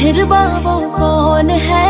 मेहरबा वो कौन है?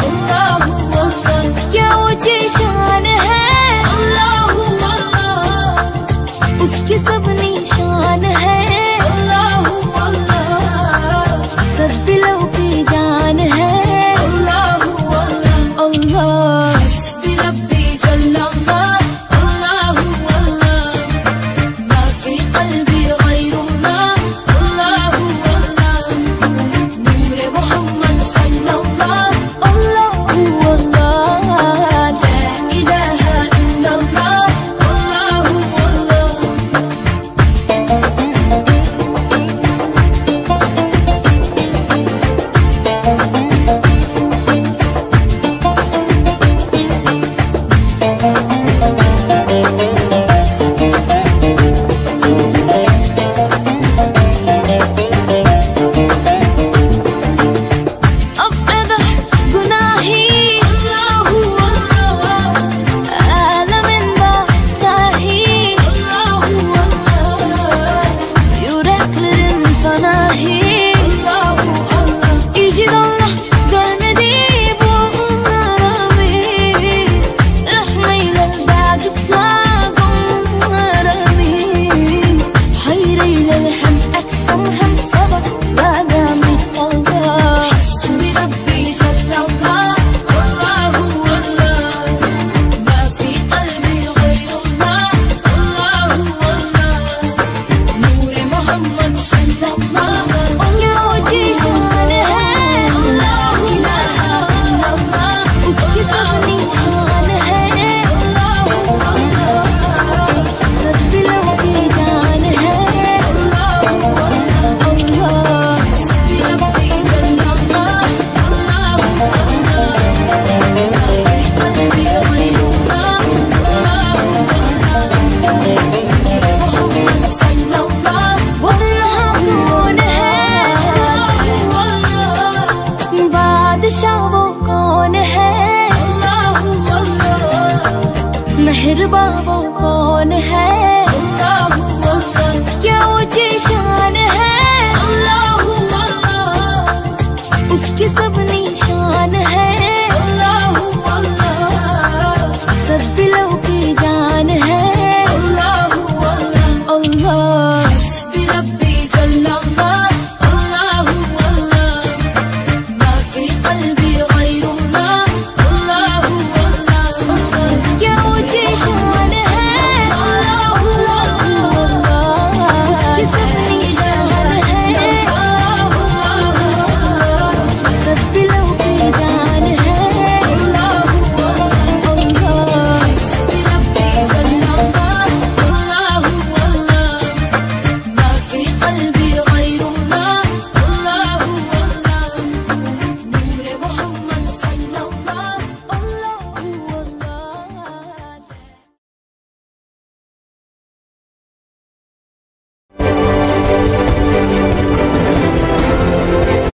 时光。